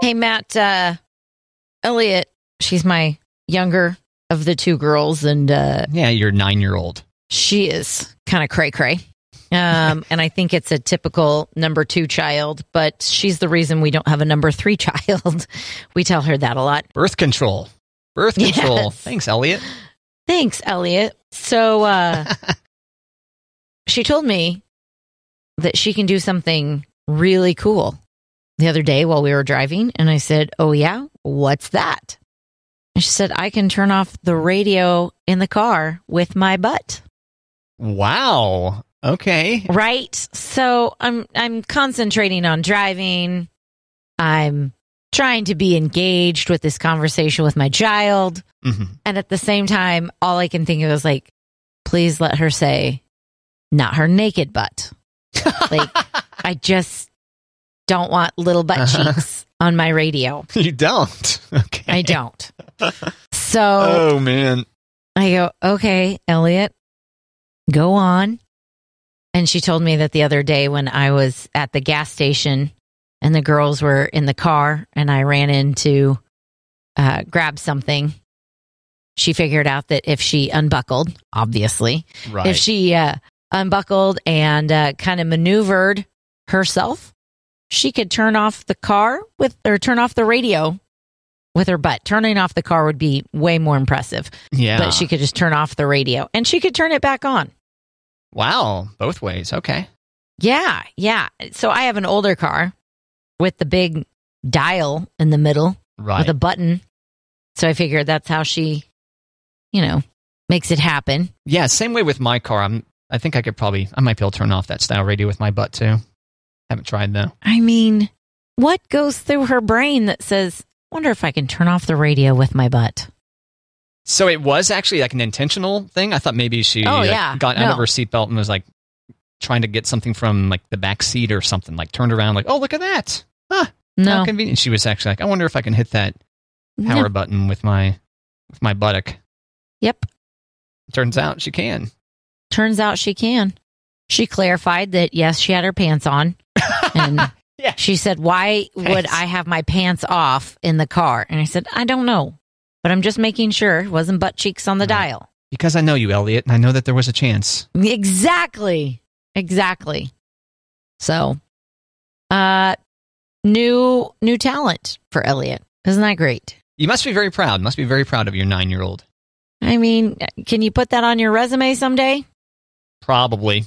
Hey, Matt, uh, Elliot, she's my younger of the two girls, and uh, Yeah, your nine year old. she is kind of cray cray. Um, and I think it's a typical number two child, but she's the reason we don't have a number three child. we tell her that a lot. Birth control. Birth control. Yes. Thanks, Elliot. Thanks, Elliot. So uh, she told me that she can do something really cool the other day while we were driving. And I said, Oh, yeah? What's that? And she said, I can turn off the radio in the car with my butt. Wow. Okay. Right. So I'm I'm concentrating on driving. I'm trying to be engaged with this conversation with my child. hmm And at the same time, all I can think of is like, please let her say, not her naked butt. Like, I just don't want little butt Uh-huh. cheeks on my radio. You don't. Okay. I don't. So Oh man. I go, okay, Elliot, go on. And she told me that the other day when I was at the gas station and the girls were in the car and I ran in to uh, grab something, she figured out that if she unbuckled, obviously, Right. if she uh, unbuckled and uh, kind of maneuvered herself, she could turn off the car with or turn off the radio with her butt. Turning off the car would be way more impressive yeah. but she could just turn off the radio and she could turn it back on. wow. Both ways. Okay. Yeah, yeah. So I have an older car with the big dial in the middle Right. with a button. So I figured that's how she, you know, makes it happen. yeah. Same way with my car. I'm. I think I could probably. I might be able to turn off that style radio with my butt too. Haven't tried though. I mean, what goes through her brain that says, wonder if I can turn off the radio with my butt? So it was actually like an intentional thing. I thought maybe she Oh, like, yeah. got out No. of her seatbelt and was like trying to get something from like the back seat or something. Like turned around, like, oh look at that. Ah, No. how convenient. She was actually like, I wonder if I can hit that power No. button with my with my buttock. Yep. Turns out she can. Turns out she can. She clarified that yes, she had her pants on. And Yeah. she said, Why would I have my pants off in the car? And I said, I don't know. But I'm just making sure it wasn't butt cheeks on the Right. dial. Because I know you, Elliot, and I know that there was a chance. Exactly. Exactly. So uh new new talent for Elliot. Isn't that great? You must be very proud. Must be very proud of your nine year old. I mean, can you put that on your resume someday? Probably.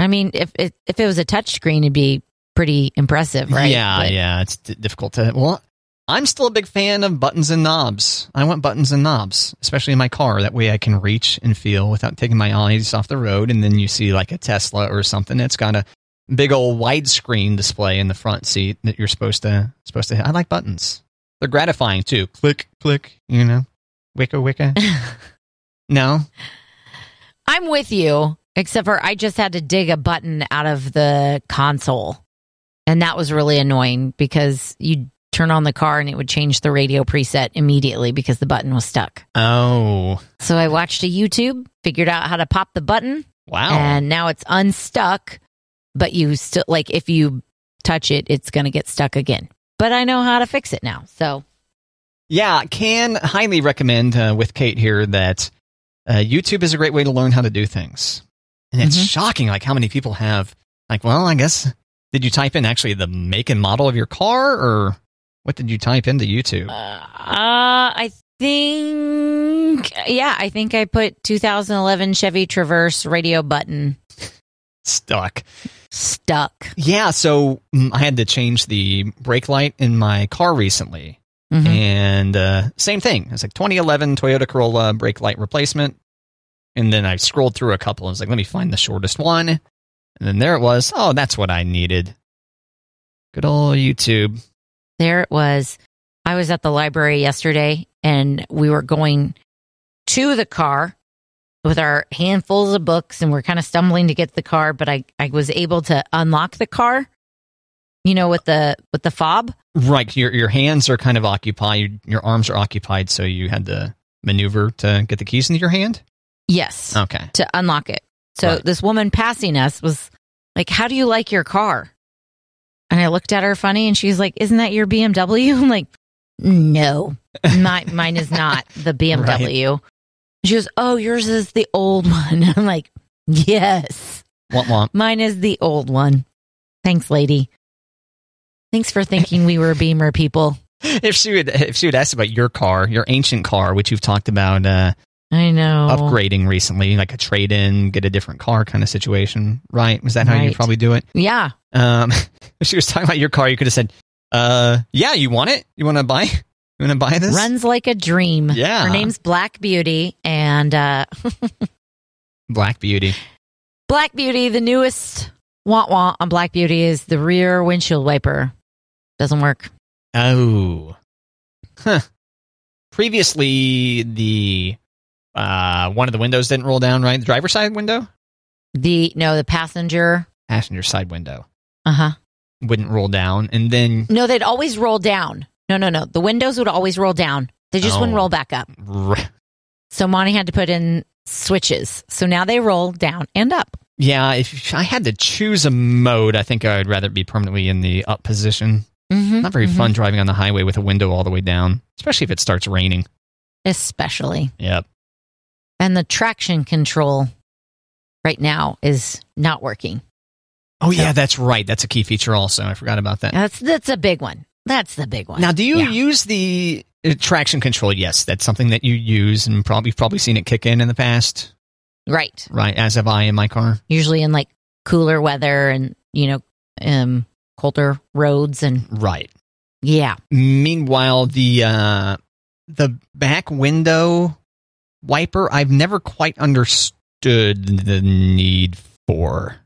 I mean, if it if it was a touchscreen, it'd be pretty impressive, right? Yeah, But- yeah. It's d- difficult to. Well, I'm still a big fan of buttons and knobs. I want buttons and knobs, especially in my car. That way I can reach and feel without taking my eyes off the road. And then you see like a Tesla or something that's got a big old widescreen display in the front seat that you're supposed to supposed to hit. I like buttons. They're gratifying too. Click, click. You know, wicka, wicka. no, I'm with you, except for I just had to dig a button out of the console. And that was really annoying because you'd turn on the car and it would change the radio preset immediately because the button was stuck. oh So I watched a YouTube, figured out how to pop the button, wow. and now it's unstuck. But you still, like, if you touch it, it's going to get stuck again. But I know how to fix it now. So Yeah, can highly recommend uh, with Kate here that uh, YouTube is a great way to learn how to do things. And it's Mhm. shocking, like how many people have, like, well, I guess, did you type in actually the make and model of your car, or what did you type into YouTube? Uh, I think, yeah, I think I put 2011 Chevy Traverse radio button Stuck. stuck. Yeah, so mm, I had to change the brake light in my car recently. Mhm. And uh, same thing. It's like 2011 Toyota Corolla brake light replacement. And then I scrolled through a couple and was like, let me find the shortest one. And then there it was. Oh, that's what I needed. Good old YouTube. There it was. I was at the library yesterday and we were going to the car with our handfuls of books and we're kind of stumbling to get the car, but I, I was able to unlock the car, you know, with the with the fob. Right. Your, your hands are kind of occupied. Your arms are occupied. So you had to maneuver to get the keys into your hand. Yes. Okay. To unlock it. So Right. this woman passing us was like, How do you like your car? And I looked at her funny and she's like, Isn't that your BMW? I'm like, No, my, mine is not the BMW. She goes, Oh, yours is the old one. I'm like, Yes, Womp womp. mine is the old one. Thanks, lady. Thanks for thinking we were Beamer people. If she would, if she would ask about your car, your ancient car, which you've talked about uh, I know. upgrading recently, like a trade in, get a different car kind of situation, right? Was that how you probably do it? Yeah. Um, she was talking about your car, you could have said, uh, "Yeah, you want it? You want to buy? You want to buy this?" Runs like a dream. Yeah. Her name's Black Beauty. And uh, Black Beauty. Black Beauty, the newest want want on Black Beauty is the rear windshield wiper. Doesn't work. Oh, huh. Previously, the uh, one of the windows didn't roll down, right? The driver's side window, The no, the passenger. passenger side window Uh huh. wouldn't roll down, and then No, they'd always roll down. No, no, no. The windows would always roll down. They just Oh. wouldn't roll back up. So Monty had to put in switches. So now they roll down and up. yeah, if I had to choose a mode, I think I'd rather be permanently in the up position. Mm-hmm. Not very fun driving on the highway with a window all the way down, especially if it starts raining. Especially. Yep. And the traction control right now is not working. Oh So- yeah, that's right. That's a key feature also. I forgot about that. That's that's a big one. That's the big one. Now, do you Yeah. use the uh, traction control? Yes, that's something that you use, and probably you've probably seen it kick in in the past, right? right? As have I in my car. Usually in like cooler weather and you know um colder roads and Right. yeah. Meanwhile, the uh, the back window wiper, I've never quite understood the need for,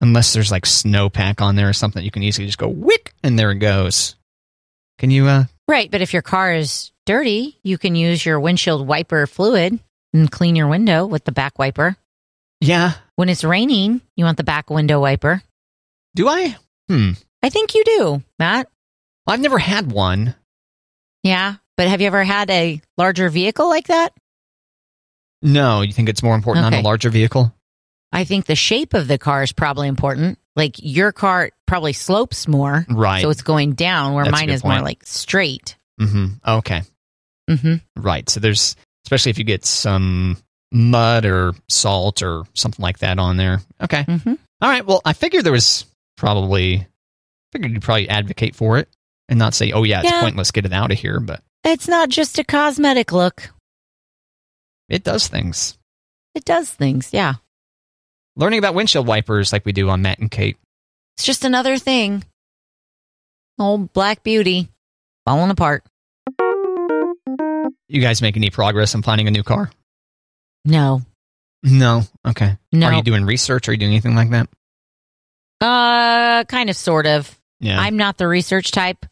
unless there's like snowpack on there or something. You can easily just go whick, and there it goes. Can you? uh Right, but if your car is dirty, you can use your windshield wiper fluid and clean your window with the back wiper. Yeah. When it's raining, you want the back window wiper. Do I? Hmm. I think you do, Matt. I've never had one. Yeah, but have you ever had a larger vehicle like that? No, you think it's more important on a larger vehicle? I think the shape of the car is probably important. Like your car probably slopes more, Right. so it's going down, where That's mine is more like straight. Mm-hmm. Okay. Mm-hmm. Right. So there's, especially if you get some mud or salt or something like that on there. Okay. hmm All right. Well, I figured there was probably, I figured you'd probably advocate for it and not say, oh, yeah, it's Yeah. pointless, get it out of here. But It's not just a cosmetic look; it does things. it does things. Yeah, Learning about windshield wipers like we do on Matt and Kate. it's just another thing. Old Black Beauty falling apart. You guys make any progress on finding a new car? No, No. Okay. no. Are you doing research? Are you doing anything like that? uh, kind of, sort of. Yeah. I'm not the research type.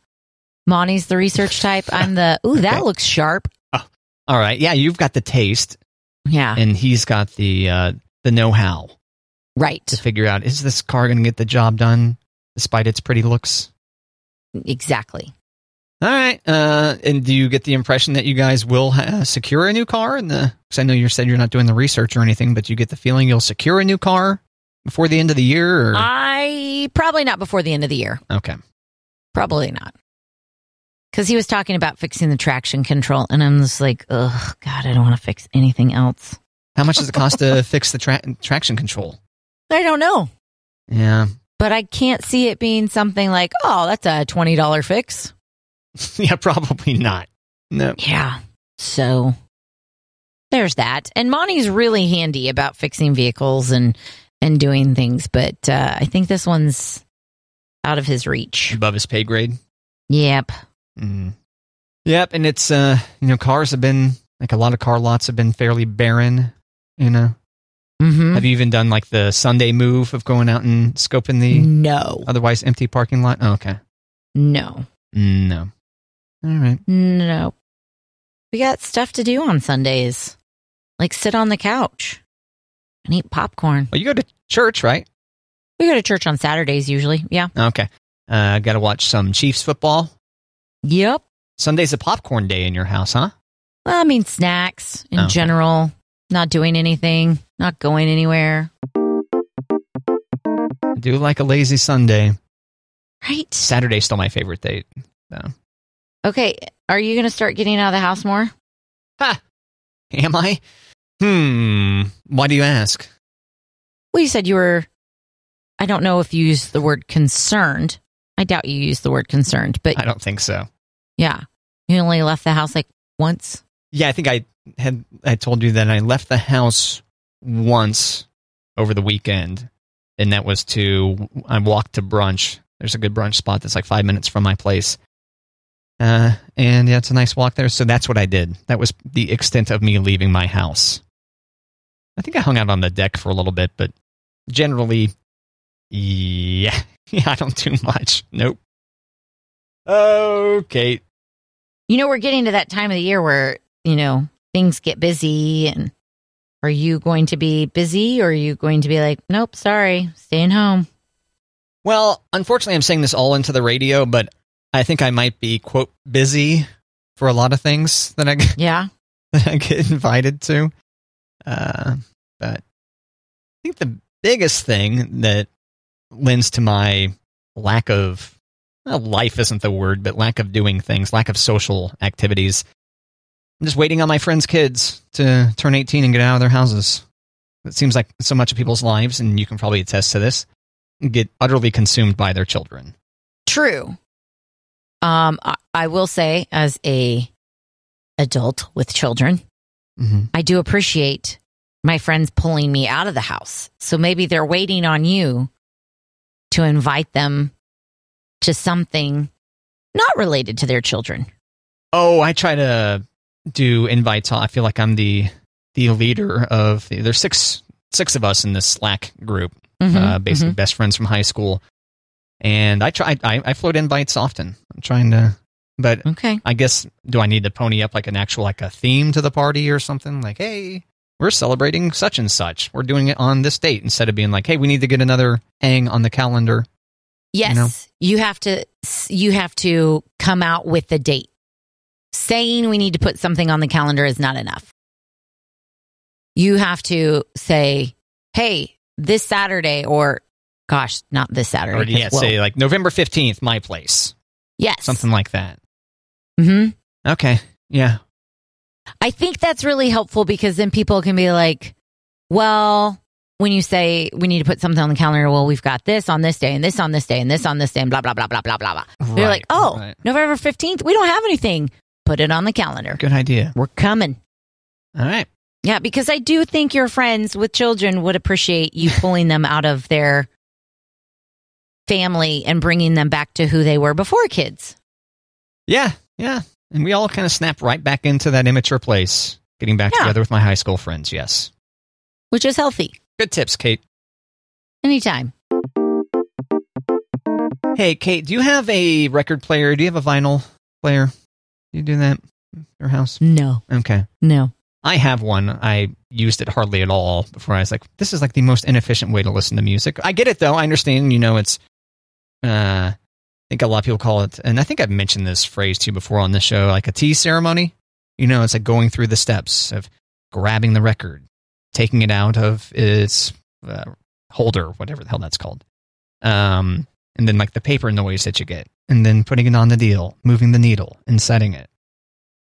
Monty's the research type. I'm the ooh, that Okay. looks sharp. All right. Yeah. You've got the taste Yeah, and he's got the, uh, the know how. right. to figure out is this car going to get the job done despite its pretty looks. Exactly. All right. Uh, and do you get the impression that you guys will uh, secure a new car? In the because I know you said you're not doing the research or anything, but you get the feeling you'll secure a new car before the end of the year. Or? I probably not before the end of the year. okay. Probably not. Because he was talking about fixing the traction control, and I'm just like, oh God, I don't want to fix anything else. How much does it cost to fix the tra- traction control? I don't know. Yeah. But I can't see it being something like, oh, that's a $20 fix. yeah. Probably not. No. Yeah. So there's that. And Monty's really handy about fixing vehicles and and doing things, but uh, I think this one's out of his reach. Above his pay grade. Yep. Mm. Yep. And it's uh, you know, cars have been like a lot of car lots have been fairly barren. You know. hmm Have you even done like the Sunday move of going out and scoping the No. otherwise empty parking lot? Oh, okay. No. No. All right. No. We got stuff to do on Sundays. Like sit on the couch and eat popcorn. Well, you go to church, right? We go to church on Saturdays usually. Yeah. Okay. Uh, got to watch some Chiefs football. Yep. Sunday's a popcorn day in your house, huh? Well, I mean snacks in Okay. general. Not doing anything, not going anywhere. I do like a lazy Sunday. Right. Saturday's still my favorite date. So. Okay. Are you going to start getting out of the house more? Ha! Am I? Hmm. Why do you ask? Well, you said you were, I don't know if you used the word concerned. I doubt you used the word concerned, but I don't think so. Yeah. You only left the house like once. Yeah, I think I had I told you that I left the house once over the weekend, and that was to I walked to brunch. There's a good brunch spot that's like five minutes from my place. Uh, and yeah, it's a nice walk there. So that's what I did. That was the extent of me leaving my house. I think I hung out on the deck for a little bit, but generally, yeah, yeah, I don't do much. Nope. Okay. You know, we're getting to that time of the year where, you know, things get busy. And are you going to be busy or are you going to be like, nope, sorry, staying home? Well, unfortunately, I'm saying this all into the radio, but I think I might be quote busy for a lot of things that I get, Yeah. that I get invited to. Uh, but I think the biggest thing that lends to my lack of well, life isn't the word, but lack of doing things, lack of social activities. I'm just waiting on my friends' kids to turn 18 and get out of their houses. It seems like so much of people's lives, and you can probably attest to this, get utterly consumed by their children. True. Um, I, I will say, as a adult with children, Mm-hmm. I do appreciate my friends pulling me out of the house. So maybe they're waiting on you to invite them to something not related to their children. Oh, I try to do invites. I feel like I'm the the leader of. There's six six of us in this Slack group, Mhm, uh, basically mhm. best friends from high school, and I try. I, I float invites often. I'm trying to, but Okay. I guess do I need to pony up like an actual like a theme to the party or something? Like, hey, we're celebrating such and such. We're doing it on this date instead of being like, hey, we need to get another hang on the calendar. Yes, know? you have to you have to come out with the date. Saying we need to put something on the calendar is not enough. You have to say, "Hey, this Saturday or gosh, not this Saturday." Or yeah, we'll- say like November fifteenth, my place, yes. something like that. Mhm. Okay, yeah, I think that's really helpful because then people can be like, "Well, when you say we need to put something on the calendar, well, we've got this on this day and this on this day and this on this day and blah blah blah blah blah blah blah." They're like, "Oh, right. November 15th, we don't have anything. Put it on the calendar. good idea. We're coming." All right. Yeah, because I do think your friends with children would appreciate you pulling them out of their family and bringing them back to who they were before kids. Yeah, yeah. And we all kind of snap right back into that immature place, getting back Yeah. together with my high school friends. Yes. Which is healthy. Good tips, Kate. Anytime. Hey, Kate, do you have a record player? Do you have a vinyl player? Do you do that in your house? No. Okay. No. I have one. I used it hardly at all before I was like, this is like the most inefficient way to listen to music. I get it though. I understand, you know, it's, uh, I think a lot of people call it, and I think I've mentioned this phrase to you before on this show, like a tea ceremony. You know, it's like going through the steps of grabbing the record, taking it out of its uh, holder, whatever the hell that's called. Um, and then like the paper noise that you get, and then putting it on the deal, moving the needle, and setting it.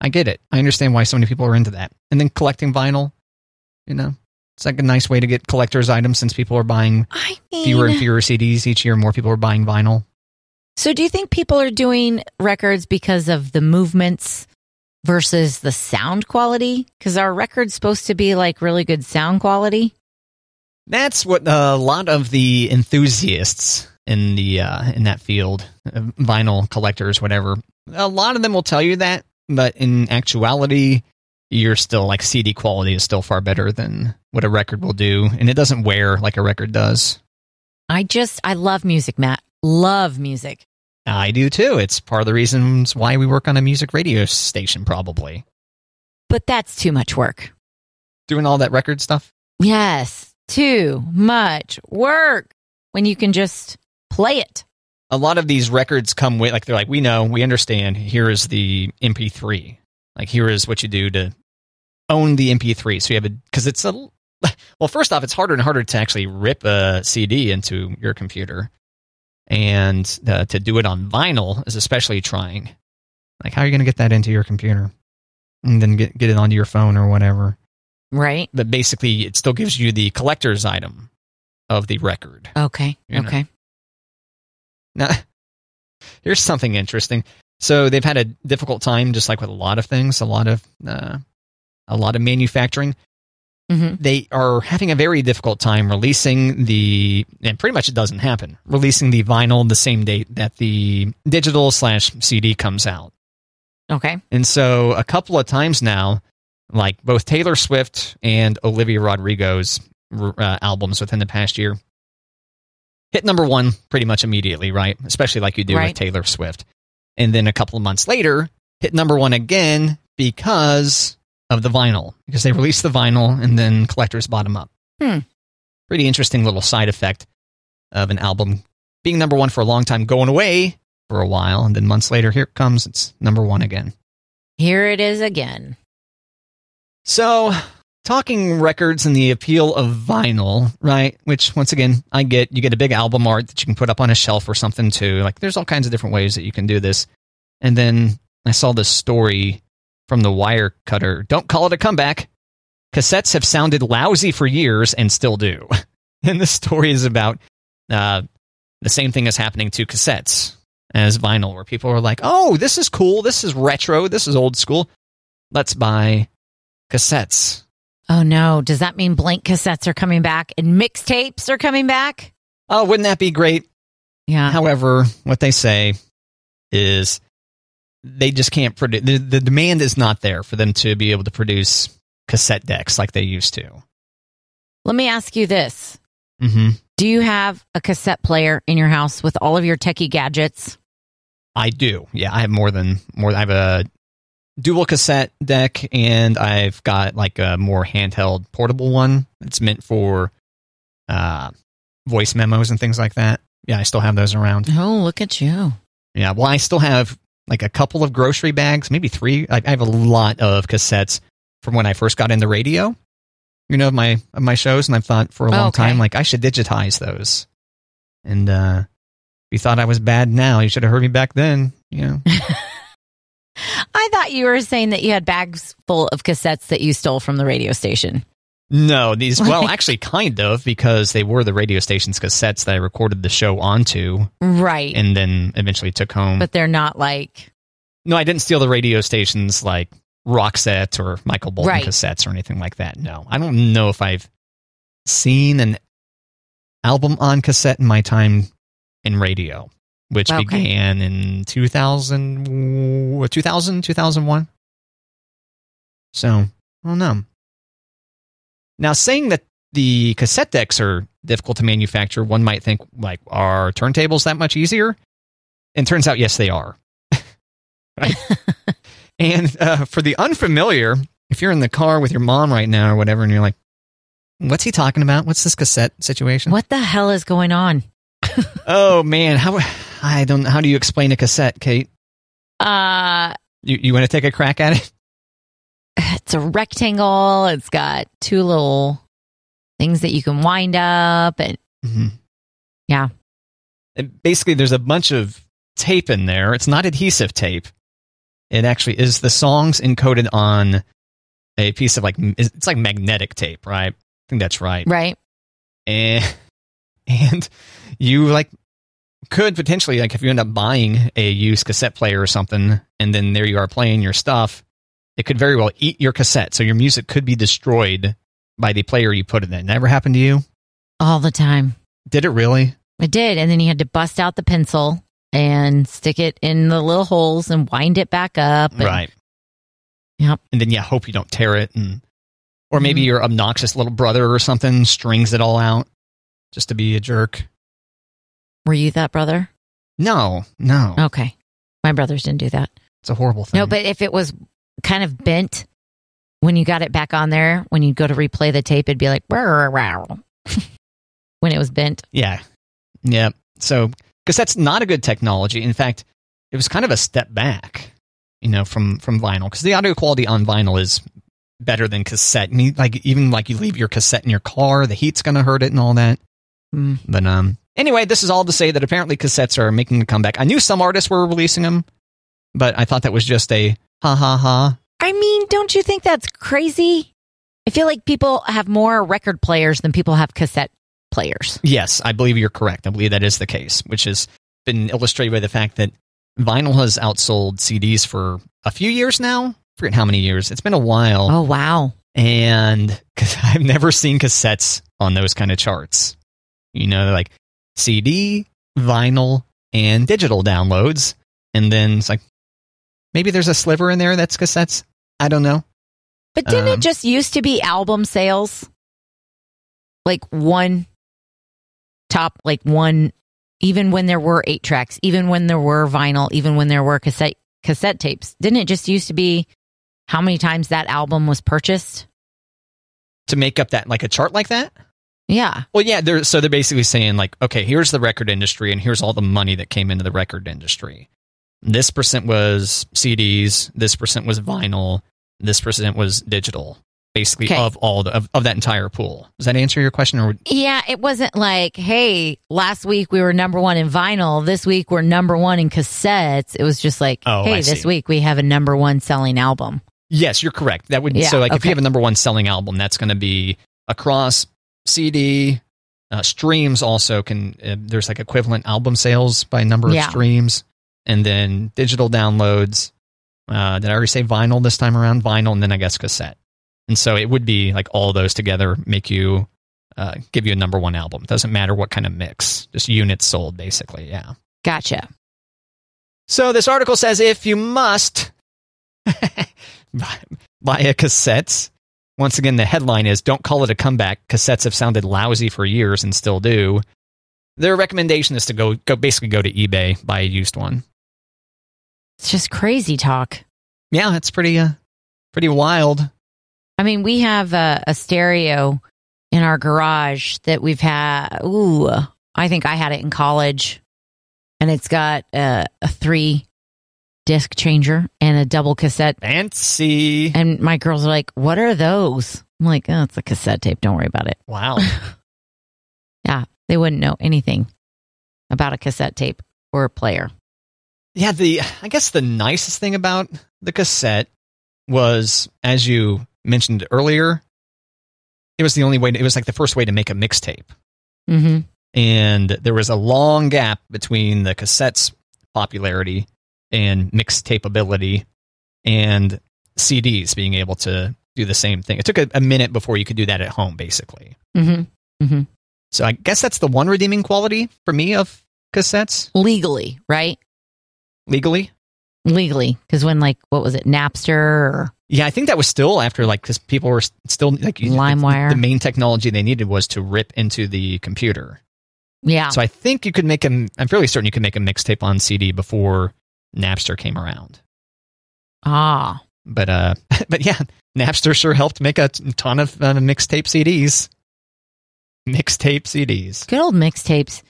I get it. I understand why so many people are into that. And then collecting vinyl, you know, it's like a nice way to get collector's items since people are buying I mean, fewer and fewer CDs each year. More people are buying vinyl. So, do you think people are doing records because of the movements versus the sound quality? Because our record's supposed to be like really good sound quality. That's what a lot of the enthusiasts in the uh, in that field, uh, vinyl collectors, whatever. A lot of them will tell you that, but in actuality, you're still like CD quality is still far better than what a record will do, and it doesn't wear like a record does. I just, I love music, Matt. Love music. I do too. It's part of the reasons why we work on a music radio station, probably But that's too much work. doing all that record stuff. Yes, too much work when you can just play it. a lot of these records come with like they're like we know we understand here is the mp3 like here is what you do to own the mp3 so you have a because it's a well first off it's harder and harder to actually rip a cd into your computer and uh, to do it on vinyl is especially trying. Like, how are you going to get that into your computer and then get get it onto your phone or whatever? Right. But basically, it still gives you the collector's item of the record. Okay. You know. Okay. Now, here's something interesting. So they've had a difficult time, just like with a lot of things, a lot of uh, a lot of manufacturing. Hmm They are having a very difficult time releasing the, and pretty much it doesn't happen, releasing the vinyl the same date that the digital slash CD comes out. Okay. And so a couple of times now, like both Taylor Swift and Olivia Rodrigo's uh, albums within the past year, hit number one pretty much immediately, right? Especially like you do Right. with Taylor Swift. And then a couple of months later, hit number one again because of the vinyl, because they released the vinyl and then collectors bought them up. Hmm. Pretty interesting little side effect of an album being number one for a long time, going away for a while, and then months later, here it comes, it's number one again. Here it is again. So, talking records and the appeal of vinyl, right? Which, once again, I get. You get a big album art that you can put up on a shelf or something too. Like, there's all kinds of different ways that you can do this. And then I saw this story from the Wire Cutter. Don't call it a comeback. Cassettes have sounded lousy for years and still do. And the story is about uh, the same thing is happening to cassettes as vinyl, where people are like, oh, this is cool. This is retro. This is old school. Let's buy cassettes. Oh no. Does that mean blank cassettes are coming back and mixtapes are coming back? Oh, wouldn't that be great? Yeah. However, what they say is they just can't produce, the, the demand is not there for them to be able to produce cassette decks like they used to. Let me ask you this. hmm Do you have a cassette player in your house with all of your techie gadgets? I do. Yeah, I have more than more. I have a dual cassette deck, and I've got like a more handheld portable one. It's meant for uh, voice memos and things like that. Yeah, I still have those around. Oh, look at you. Yeah, well, I still have like a couple of grocery bags, maybe three. I, I have a lot of cassettes from when I first got into radio. You know, of my of my shows, and I've thought for a long Okay. time, like I should digitize those. And uh, if you thought I was bad now, you should have heard me back then. You know, I thought you were saying that you had bags full of cassettes that you stole from the radio station. No, these. Well, actually, kind of because they were the radio station's cassettes that I recorded the show onto, Right. and then eventually took home. but they're not like No, I didn't steal the radio stations like Roxette or Michael Bolton Right. cassettes or anything like that. No, I don't know if I've seen an album on cassette in my time in radio, which Okay. began in 2000, 2000, 2001. So, I don't know. Now, saying that the cassette decks are difficult to manufacture, one might think, like, are turntables that much easier? And turns out, yes, they are. right? and uh, for the unfamiliar, if you're in the car with your mom right now or whatever, and you're like, what's he talking about? What's this cassette situation? what the hell is going on? Oh, man. How, I don't How do you explain a cassette, Kate? Uh You, you want to take a crack at it? It's a rectangle. It's got two little things that you can wind up and Mm-hmm. Yeah. And basically, there's a bunch of tape in there. It's not adhesive tape. It actually is the songs encoded on a piece of like it's like magnetic tape, right? I think that's right. right. And and you like could potentially like if you end up buying a used cassette player or something, and then there you are playing your stuff, it could very well eat your cassette. So your music could be destroyed by the player you put it in. Never happened to you? All the time. Did it really? It did. And then you had to bust out the pencil and stick it in the little holes and wind it back up. and- Right. Yep. And then yeah, hope you don't tear it and or maybe Mhm. your obnoxious little brother or something strings it all out just to be a jerk. Were you that brother? No, no. Okay. My brothers didn't do that. It's a horrible thing. No, but if it was kind of bent when you got it back on there, when you'd go to replay the tape, it'd be like when it was bent. Yeah. Yeah. So, because that's not a good technology. In fact, it was kind of a step back, you know, from from vinyl because the audio quality on vinyl is better than cassette. And you- like even like you leave your cassette in your car, the heat's going to hurt it and all that. Mm. But um, Anyway, this is all to say that apparently cassettes are making a comeback. I knew some artists were releasing them, but I thought that was just a ha ha ha. I mean, don't you think that's crazy? I feel like people have more record players than people have cassette players. Yes, I believe you're correct. I believe that is the case, which has been illustrated by the fact that vinyl has outsold CDs for a few years now. I forget how many years. It's been a while. Oh, wow. And because I've never seen cassettes on those kind of charts. You know, like CD, vinyl, and digital downloads. And then it's like, maybe there's a sliver in there that's cassettes. I don't know. But didn't Um, it just used to be album sales? Like one top, like one, even when there were eight tracks, even when there were vinyl, even when there were cassette cassette tapes. Didn't it just used to be how many times that album was purchased? To make up that, like a chart like that? Yeah. Well, yeah. They're, so they're basically saying, like, okay, here's the record industry, and here's all the money that came into the record industry. This percent was CDs. This percent was vinyl. This percent was digital. Basically, Okay. of all the, of, of that entire pool. Does that answer your question? Or Yeah, it wasn't like, hey, last week we were number one in vinyl. This week we're number one in cassettes. It was just like, Oh, hey, I this see. week we have a number one selling album. yes, you're correct. That would Yeah, so like if you have a number one selling album, that's going to be across CD. Uh, streams also can. Uh, there's like equivalent album sales by number of streams, and then digital downloads. Uh, did I already say vinyl this time around? Vinyl, and then I guess cassette. And so it would be like all those together make you uh, give you a number one album. It Doesn't matter what kind of mix, just units sold, basically. Yeah. Gotcha. So this article says if you must buy- buy a cassette, once again, the headline is Don't call it a comeback. Cassettes have sounded lousy for years and still do. Their recommendation is to go, go basically go to eBay, buy a used one. It's just crazy talk. Yeah, it's pretty, uh, pretty wild. I mean, we have a, a stereo in our garage that we've had. Ooh, I think I had it in college, and it's got a, a three disc changer and a double cassette. Fancy. And my girls are like, "What are those?" I'm like, "Oh, it's a cassette tape. Don't worry about it." Wow. Yeah, they wouldn't know anything about a cassette tape or a player. Yeah, the I guess the nicest thing about the cassette was, as you mentioned earlier, it was the only way. it was like the first way to make a mixtape, hmm and there was a long gap between the cassette's popularity and mixtape ability, and CDs being able to do the same thing. It took a, a minute before you could do that at home, basically. hmm hmm So I guess that's the one redeeming quality for me of cassettes Legally, right? Legally. Legally, because when like what was it, Napster or Yeah, I think that was still after like because people were still like you- LimeWire. The main technology they needed was to rip into the computer. yeah, So I think you could make a. I'm fairly certain you could make a mixtape on CD before Napster came around. ah, But uh, but yeah, Napster sure helped make a ton of uh, mixtape CDs. Mixtape CDs. good old mixtapes.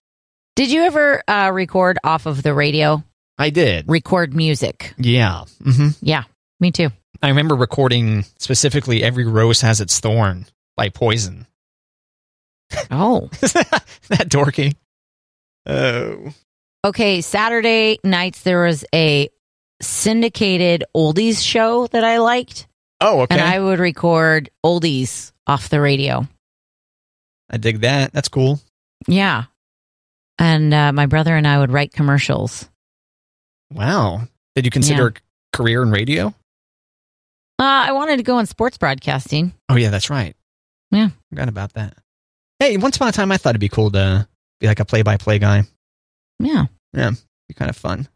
Did you ever uh, record off of the radio? I did. Record music? Yeah. hmm Yeah, me too. I remember recording specifically "Every Rose Has Its Thorn" by Poison. Oh, that dorky. Oh. okay. Saturday nights there was a syndicated oldies show that I liked, Oh, okay. and I would record oldies off the radio. I dig that. That's cool. Yeah, and uh, my brother and I would write commercials. Wow. Did you consider a career in radio? Uh, I wanted to go in sports broadcasting. Oh yeah, that's right. Yeah. Forgot about that. Hey, once upon a time I thought it'd be cool to be like a play by play guy. Yeah. Yeah. Be kind of fun.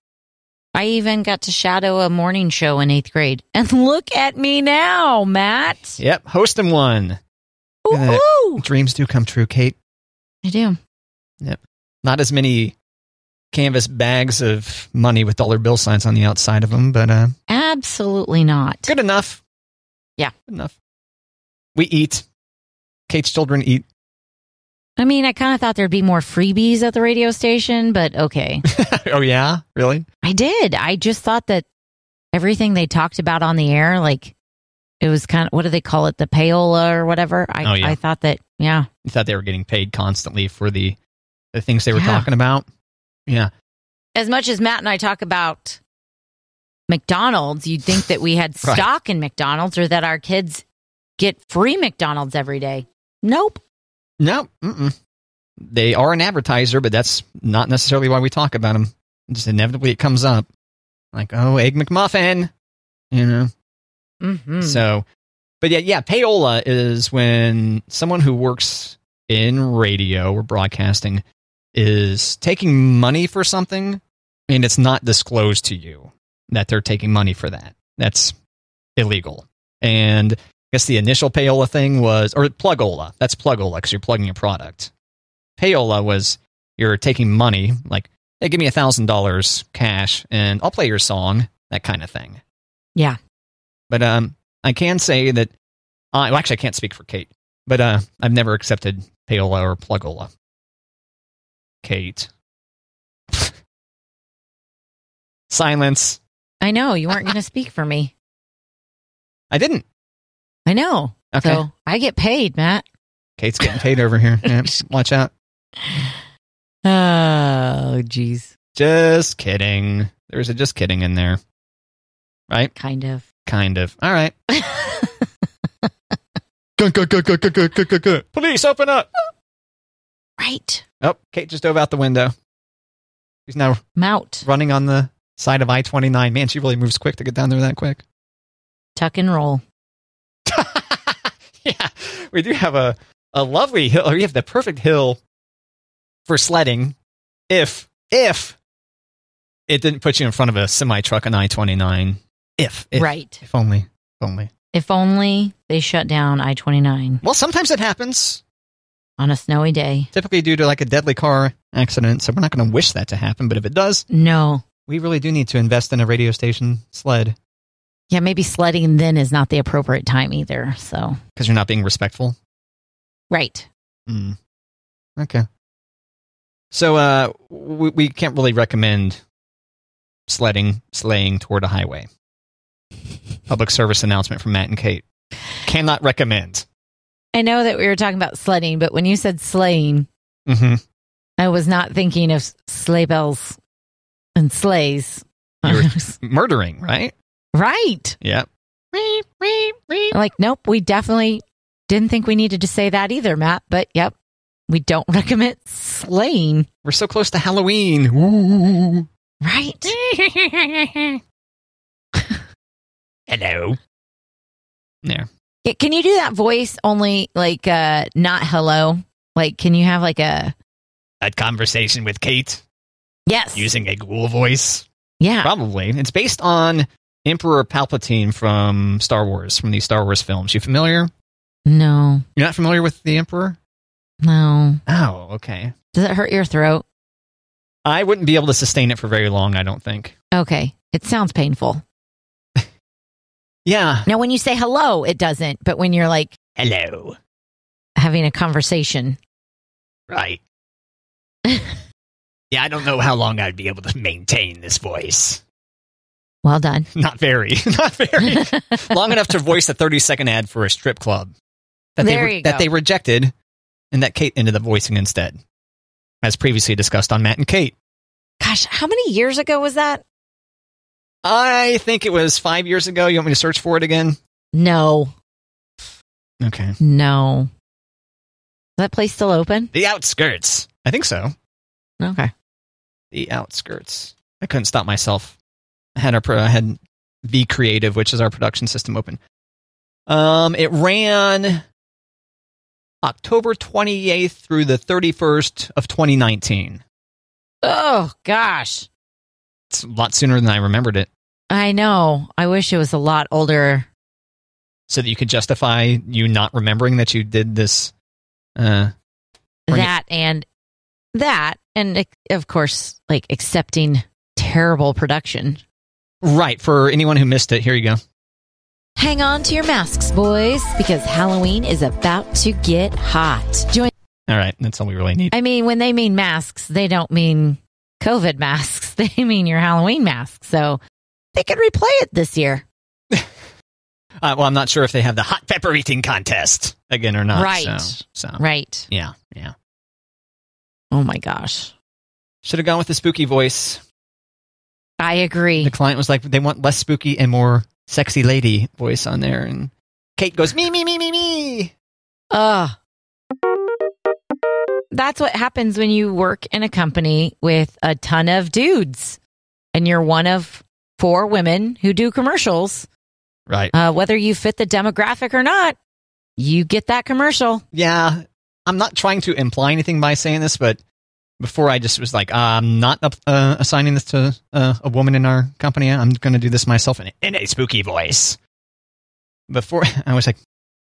I even got to shadow a morning show in eighth grade. And look at me now, Matt. Yep, hosting one. Ooh, ooh. Dreams do come true, Kate. I do. Yep. Not as many canvas bags of money with dollar bill signs on the outside of them, but uh, Absolutely not. good enough. Yeah. Good enough. We eat. Kate's children eat. I mean, I kind of thought there'd be more freebies at the radio station, but okay. oh yeah, really? I did. I just thought that everything they talked about on the air, like it was kind of, what do they call it? The payola or whatever. I, Oh, yeah. I thought that, yeah. You thought they were getting paid constantly for the the things they were Yeah. talking about. Yeah. As much as Matt and I talk about McDonald's, you'd think that we had Right. stock in McDonald's or that our kids get free McDonald's every day. Nope. Nope. mm-mm. they are an advertiser, but that's not necessarily why we talk about them. Just inevitably it comes up, like oh, egg McMuffin, you know. hmm So, but yeah, yeah, payola is when someone who works in radio or broadcasting is taking money for something, and it's not disclosed to you that they're taking money for that. That's illegal. And I guess the initial payola thing was, or plugola. That's plugola because you're plugging a product. Payola was you're taking money, like, hey, give me a thousand dollars cash, and I'll play your song, that kind of thing. Yeah. But um, I can say that I well, actually I can't speak for Kate, but uh, I've never accepted payola or plugola. Kate. Silence. I know you weren't going to speak for me. I didn't. I know. Okay. So I get paid, Matt. Kate's getting paid over here. Yeah, watch out. Oh, jeez. Just kidding. There was a just kidding in there, right? Kind of. Kind of. All right. Police, open up. Right. Oh, Kate just dove out the window. She's now Mout. running on the side of I twenty nine. Man, she really moves quick to get down there that quick. Tuck and roll. yeah, we do have a, a lovely hill. Or we have the perfect hill for sledding if if it didn't put you in front of a semi truck on I twenty nine. If, if right. if only if only. If only they shut down I 29 Well, sometimes it happens. On a snowy day. Typically due to like a deadly car accident. So we're not going to wish that to happen. But if it does, No. we really do need to invest in a radio station sled Yeah, maybe sledding then is not the appropriate time either. So, because you're not being respectful. right. Mm. Okay. So uh, we, we can't really recommend sledding, sleighing toward a highway. Public service announcement from Matt and Kate. Cannot recommend. I know that we were talking about sledding, but when you said sleighing, hmm I was not thinking of sleigh bells and sleighs. You were- Murdering, right? right. Yeah. I'm like, nope, we definitely didn't think we needed to say that either, Matt. But yep, we don't recommend sleighing. We're so close to Halloween. Ooh. Right. Hello. There. Can you do that voice only like uh not hello? Like can you have like a A conversation with Kate yes. using a ghoul voice. yeah. Probably. It's based on Emperor Palpatine from Star Wars, from the Star Wars films. You familiar? No. You're not familiar with the Emperor? No. Oh, okay. Does it hurt your throat? I wouldn't be able to sustain it for very long, I don't think. Okay. It sounds painful. Yeah. Now when you say hello, it doesn't, but when you're like Hello. having a conversation. Right. yeah, I don't know how long I'd be able to maintain this voice. Well done. Not very. Not very. long enough to voice a 30 second ad for a strip club that, There they, you that they rejected and that Kate ended up voicing instead, as previously discussed on Matt and Kate. Gosh, how many years ago was that? I think it was five years ago. You want me to search for it again? No. Okay. No. Is that place still open? The outskirts. I think so. Okay. The outskirts. I couldn't stop myself. I had our pro- I had V Creative, which is our production system, open. Um, it ran October 28th through the 31st of 2019. Oh gosh. It's a lot sooner than I remembered it. I know. I wish it was a lot older. So that you could justify you not remembering that you did this. Uh, Bring it- that and that and of course like accepting terrible production. right. For anyone who missed it, here you go. Hang on to your masks, boys, because Halloween is about to get hot. Join All right. That's all we really need. I mean, when they mean masks, they don't mean COVID masks. They mean your Halloween mask. So they could replay it this year. Uh, well, I'm not sure if they have the hot pepper eating contest again or not. Right. So, so. Right. yeah, yeah. Oh my gosh. Should have gone with the spooky voice. I agree. The client was like, they want less spooky and more sexy lady voice on there. And Kate goes, me, me, me, me, me. Ugh. That's what happens when you work in a company with a ton of dudes and you're one of four women who do commercials. Right. Uh, whether you fit the demographic or not, you get that commercial. Yeah. I'm not trying to imply anything by saying this, but before I just was like, I'm not uh, assigning this to uh, a woman in our company. I'm going to do this myself in, in a spooky voice. Before I was like,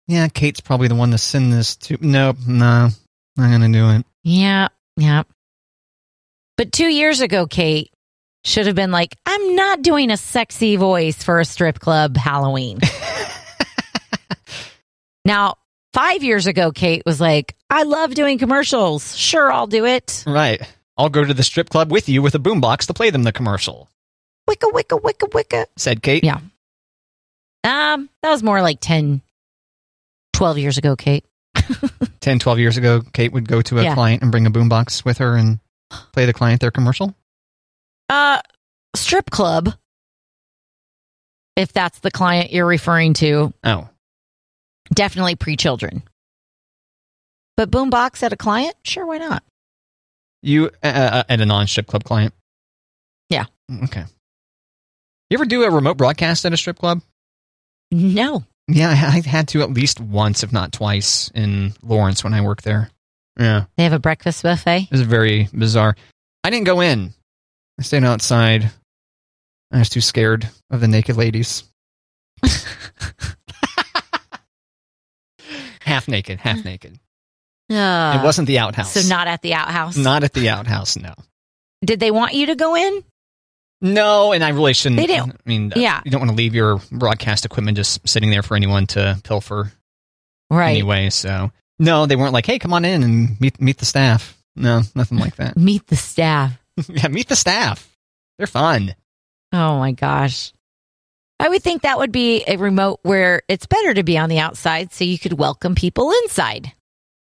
yeah, Kate's probably the one to send this to. Nope, no, I'm going to do it. Yeah, yeah. But two years ago, Kate should have been like, I'm not doing a sexy voice for a strip club Halloween. now, five years ago, Kate was like, I love doing commercials. Sure, I'll do it. Right. I'll go to the strip club with you with a boombox to play them the commercial, Wicka, wicka, wicka, wicka. said Kate. Yeah. Um, that was more like 10, 12 years ago, Kate. 10, 12 years ago, Kate would go to a Yeah. client and bring a boombox with her and play the client their commercial. Uh, strip club. If that's the client you're referring to, Oh, definitely pre children. But boombox at a client? Sure, why not? you uh, at a non strip club client? Yeah. Okay. You ever do a remote broadcast at a strip club? No. Yeah, I I had to at least once, if not twice, in Lawrence when I worked there. Yeah, They have a breakfast buffet. it was very bizarre. I didn't go in. I stayed outside. I was too scared of the naked ladies. half naked, half naked. Uh, it wasn't the outhouse. So not at the outhouse. Not at the outhouse, no. Did they want you to go in? No, and I really shouldn't. They don't- I mean, uh, Yeah. you don't want to leave your broadcast equipment just sitting there for anyone to pilfer Right. anyway. So, no, they weren't like, hey, come on in and meet meet the staff. No, nothing like that. Meet the staff. yeah, meet the staff. They're fun. Oh my gosh. I would think that would be a remote where it's better to be on the outside so you could welcome people inside.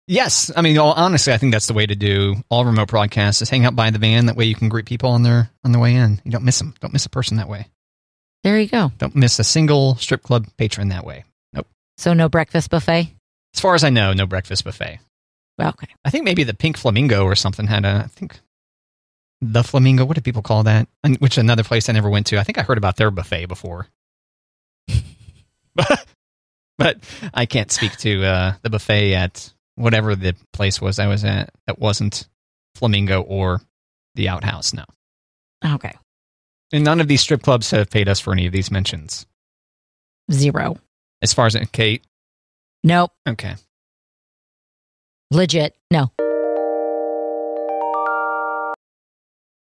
Yes, I mean, honestly, I think that's the way to do all remote broadcasts. Is hang out by the van. That way, you can greet people on their on their way in. You don't miss them. Don't miss a person that way. There you go. Don't miss a single strip club patron that way. Nope. So no breakfast buffet? As far as I know, no breakfast buffet. Okay. I think maybe the Pink Flamingo or something had a. I think the Flamingo. What do people call that? And- Which another place I never went to. I think I heard about their buffet before. but, but I can't speak to uh, the buffet at whatever the place was I was at. That wasn't Flamingo or the Outhouse. No, Okay. and none of these strip clubs have paid us for any of these mentions. Zero. As far as Kate, Nope. okay. Legit. No.